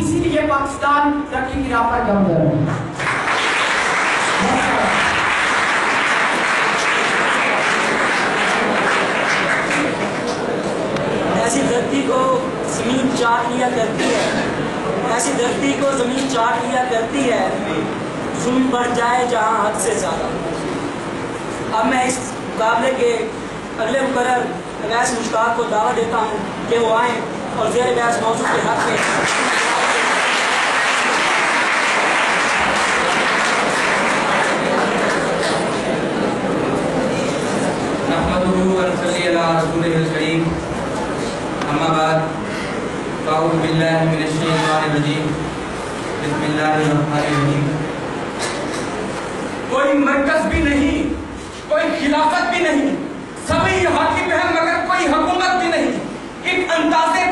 इसीलिए पाकिस्तान तरक्की की राह पर कम कर रहे ऐसी धरती को ज़मीन चाट लिया करती है। ऐसी धरती को ज़मीन चाट लिया करती है। जुम्म बढ़ जाए जहाँ हद से ज़्यादा। अब मैं इस मुकाबले के अगले मुकर अवैस मुश्ताक को दावा देता हूँ कि वो आए और जेर अवैस मौजूद के हक में रसूल करीम अम्मा बाद कोई मरकज भी नहीं, कोई खिलाफत भी नहीं। सभी हाकिम है मगर कोई हुकूमत भी नहीं। एक अंदाजे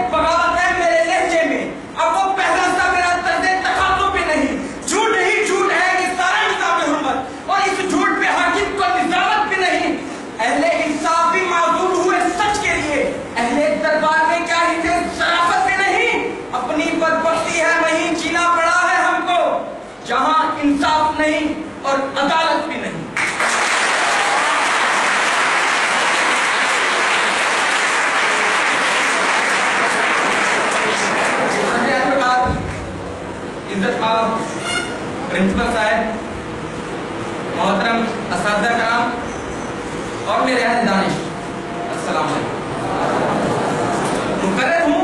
नहीं और अदालत भी नहीं। इज़्ज़त प्रिंसिपल साहब, मोहतरम इस कराम और मेरे अहल दानिश असलम मुकर हूँ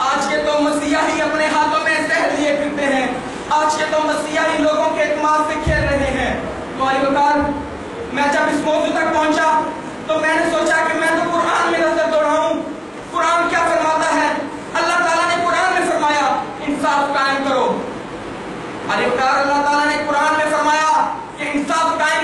आज के तो मसीहाई अपने हाथों में सह लिए फिरते हैं। आज के तो मसीहाई लोगों के एतमाद से खेल रहे हैं। तुम्हारी बकार मैं जब इस मौजूद तक पहुँचा तो मैंने सोचा कि मैं तो कुरान में नज़र दौड़ाऊं। कुरान क्या फरमाता है? अल्लाह ताला ने कुरान में फरमाया, इंसाफ कायम करो। अरे बकार अल्लाह ताला ने कुरान में फरमाया कि इंसाफ कायम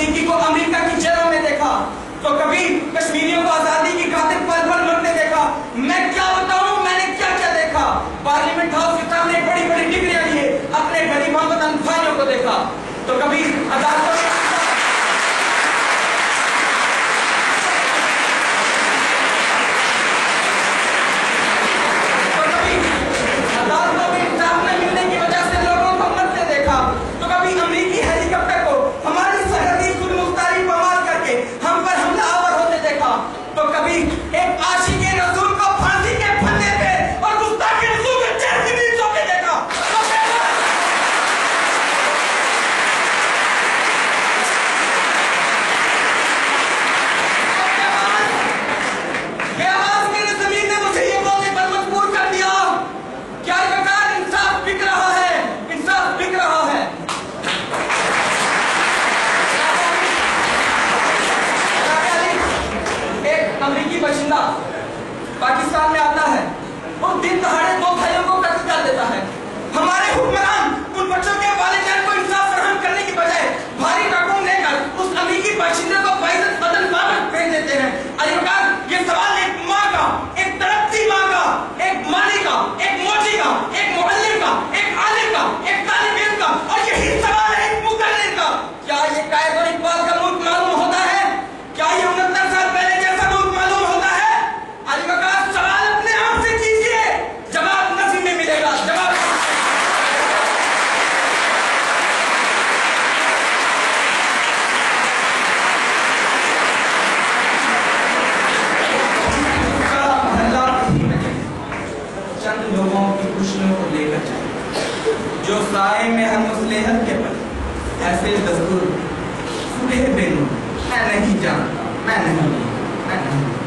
सिद्दीकी को अमेरिका की जेलों में देखा। तो कभी कश्मीरियों को आज़ाद बशिंदा पाकिस्तान में आता है। वो दिन तो दहाड़े दो जश्नों को लेकर चले जो साए में हम मुसलेहत के पल ऐसे दस्तूर सुबह बेनू मैं नहीं जानता, मैं नहीं मैं नहीं